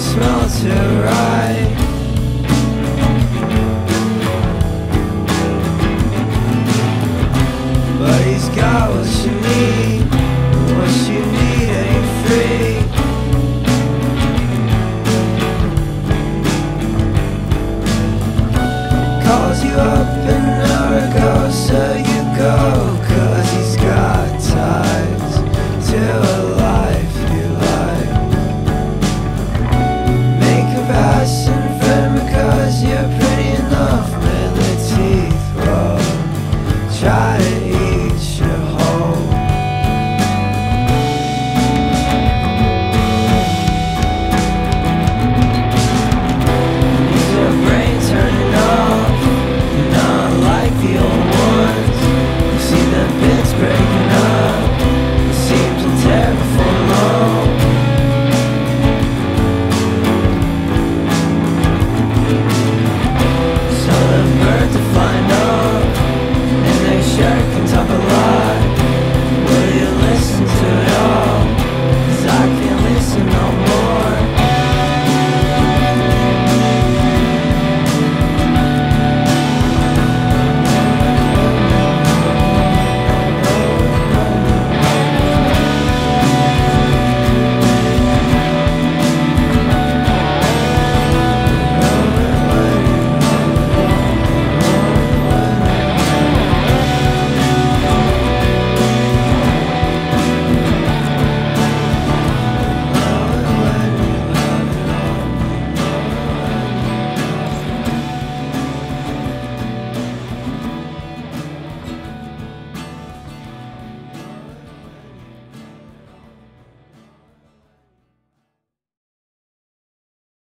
smells too right you're